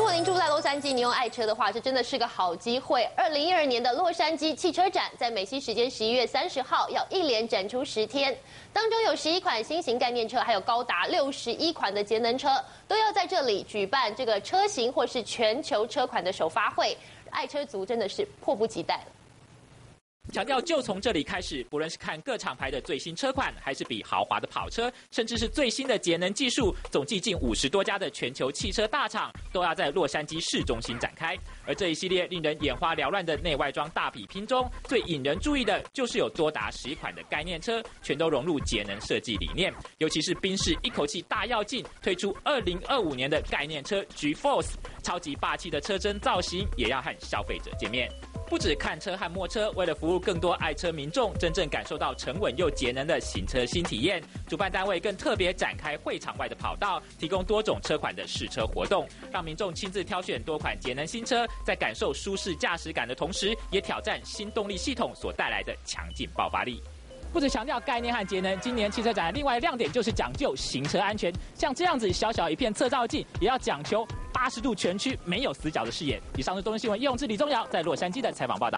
如果您住在洛杉矶，你用爱车的话，这真的是个好机会。二零一二年的洛杉矶汽车展在美西时间十一月三十号要一连展出十天，当中有十一款新型概念车，还有高达六十一款的节能车，都要在这里举办这个车型或是全球车款的首发会，爱车族真的是迫不及待了。强调就从这里开始，不论是看各厂牌的最新车款，还是比豪华的跑车，甚至是最新的节能技术，总计近五十多家的全球汽车大厂都要在洛杉矶市中心展开。而这一系列令人眼花缭乱的内外装大比拼中，最引人注意的就是有多达十一款的概念车，全都融入节能设计理念。尤其是宾士一口气大跃进，推出二零二五年的概念车 G Force，超级霸气的车身造型，也要和消费者见面。不止看车和摸车，为了服务更多爱车民众，真正感受到沉稳又节能的行车新体验，主办单位更特别展开会场外的跑道，提供多种车款的试车活动，让民众亲自挑选多款节能新车，在感受舒适驾驶感的同时，也挑战新动力系统所带来的强劲爆发力。不止强调概念和节能，今年汽车展的另外亮点就是讲究行车安全，像这样子小小一片侧照镜，也要讲求八十度全区没有死角的视野。以上是东森新闻，用智李宗尧在洛杉矶的采访报道。